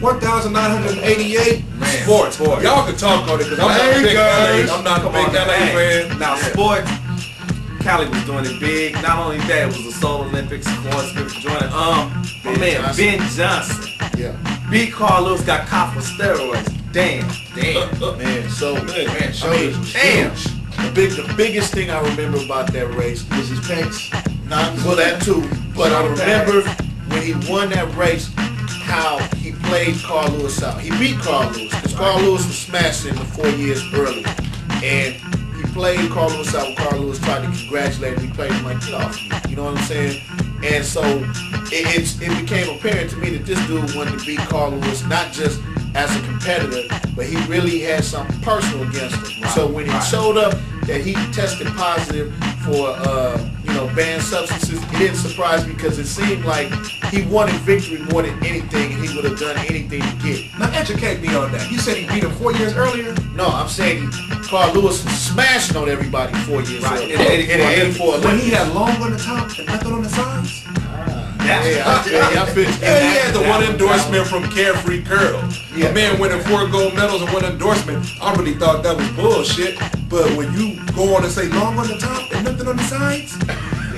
1,988. Man, sports. sports. Y'all can talk on it because I'm not a big Lakers. LA. I'm not a big LA man. fan. Now, sports, Cali was doing it big. Not only that, it was the Seoul Olympics. Florence Griffith Joyner. Um, my Ben man, Johnson. Ben Johnson. Yeah. Big Carl Lewis got caught for steroids. Damn. Damn. Man, so Man, I shoulders mean, was Damn. the big the biggest thing I remember about that race Was his pecs? Not well that too, but I remember when he won that race, how he played Carl Lewis out. He beat Carl Lewis because Carl Lewis was smashing the four years earlier, and he played Carl Lewis out. When Carl Lewis tried to congratulate him, he played him like get off me. You know what I'm saying? And so it, it's, it became apparent to me that this dude wanted to beat Carl Lewis not just as a competitor, but he really had something personal against him. so when he showed up that he tested positive for uh, know banned substances, it didn't surprise me because it seemed like he wanted victory more than anything, and he would have done anything to get it. Now educate me on that. You said he beat him four years earlier. No, I'm saying Carl Lewis was smashing on everybody four years Right, ago. in the 84 In the 84 When he had long on the top and nothing on the sides. Ah, yeah, I feel, yeah, I feel, Yeah, he had the one endorsement from Carefree Curl. Yeah. A man winning four gold medals and one endorsement. I really thought that was bullshit. But when you go on and say long on the top and nothing on the sides,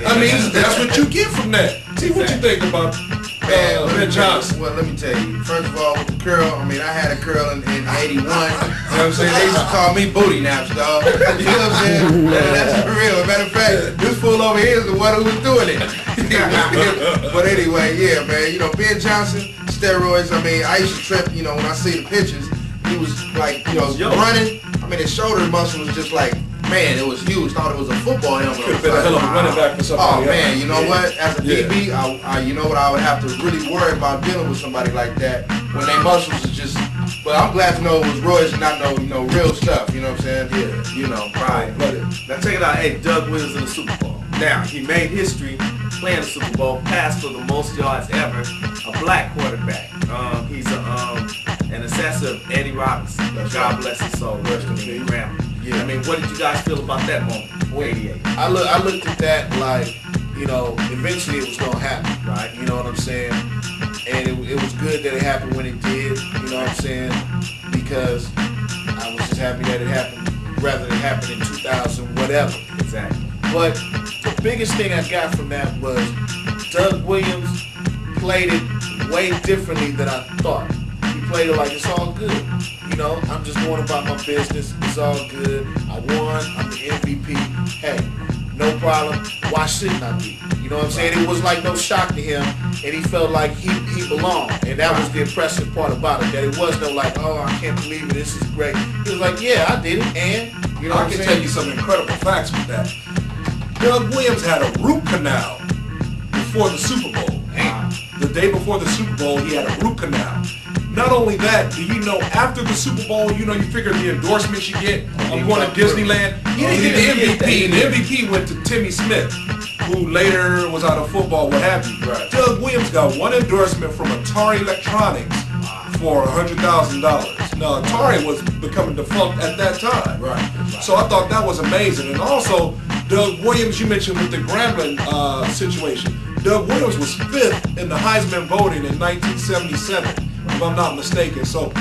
I mean, that's what you get from that. See what you think about uh, Ben Johnson. Well, let me tell you. First of all, with the curl, I mean, I had a curl in, in 81. You know what I'm saying? They used to call me booty naps, dog. You know what I'm saying? That- that's for real. Matter of fact, this fool over here is the one who was doing it. but anyway, yeah, man. You know, Ben Johnson, steroids. I mean, I used to trip, you know, when I see the pictures, he was like, you know, Yo. running. I mean, his shoulder muscle was just like, man, it was huge. Thought it was a football helmet. Could've been a hell of a running back for somebody Oh man, you know what? As a Yeah. DB, I, I, you know what? I would have to really worry about dealing with somebody like that when their muscles is just. But I'm glad to know it was Royce, and not no, you know, real stuff. You know what I'm saying? Yeah. You know, Right. But Now check it out. Hey, Doug Williams in the Super Bowl. Now he made history playing the Super Bowl, passed for the most yards ever. A black quarterback. Um, he's a, um, an assessor of Eddie Robinson. God bless his soul. Rest in peace. Yeah. I mean, what did you guys feel about that moment? 88. I look, I looked at that like, you know, eventually it was gonna happen, Right. You know what I'm saying? And it, it was good that it happened when it did. You know what I'm saying? Because I was just happy that it happened rather than happen in 2000, whatever. Exactly. But the biggest thing I got from that was Doug Williams played it way differently than I thought. Played it like it's all good. You know, I'm just going about my business. It's all good. I won. I'm the MVP. Hey, no problem. Why shouldn't I be? You know what I'm saying? It was like no shock to him, and he felt like he, he belonged. And that was the impressive part about it. That it was no like, oh, I can't believe it. This is great. He was like, yeah, I did it. And you know what I can saying? tell you some incredible facts with that. Doug Williams had a root canal before the Super Bowl. The day before the Super Bowl, he had a root canal. Not only that, do you know after the Super Bowl, you know you figure the endorsements you get. I'm going to Disneyland. He didn't get the MVP. The MVP went to Timmy Smith, who later was out of football, what have you. Right. Doug Williams got one endorsement from Atari Electronics for $100,000. Now, Atari was becoming defunct at that time. Right. So I thought that was amazing. And also, Doug Williams, you mentioned with the Grambling uh, situation. Doug Williams was fifth in the Heisman voting in 1977, if I'm not mistaken. So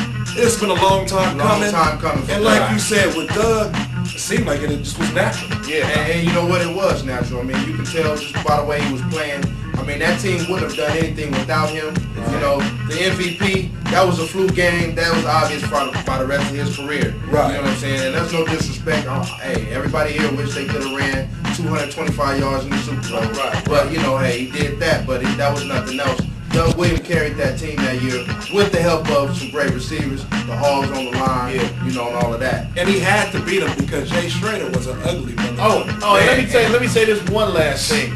it's been a long time Long coming. time coming for And like Doug. you said, with Doug, it seemed like it just was natural. Yeah, and, and you know what? It was natural. I mean, you can tell just by the way he was playing. I mean, that team wouldn't have done anything without him. You know, the MVP, that was a fluke game. That was obvious by the, by the rest of his career. Right. You know what I'm saying? And that's no disrespect. Uh, hey, everybody here wish they could have ran 225 yards in the Super Bowl. Right. But, you know, hey, he did that, but it, that was nothing else. Doug Williams carried that team that year with the help of some great receivers, the Hogs on the line, Yeah. you know, and all of that. And he had to beat him because Jay Schroeder was an ugly motherfucker. Oh, oh, and let me tell you, let me say this one last thing.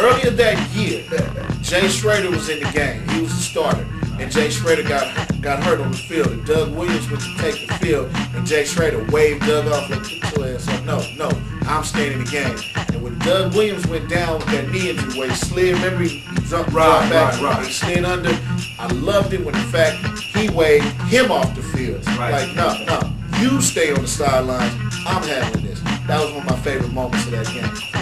Earlier that year, Jay Schroeder was in the game. He was the starter. And Jay Schroeder got got hurt on the field. And Doug Williams went to take the field. And Jay Schroeder waved Doug off like, get your ass up. No, no, I'm staying in the game. And when Doug Williams went down with that knee injury slid, remember he jumped Right, back, right, right. he slid under. I loved it when in fact he waved him off the field. Right. Like, no, no, you stay on the sidelines. I'm handling this. That was one of my favorite moments of that game.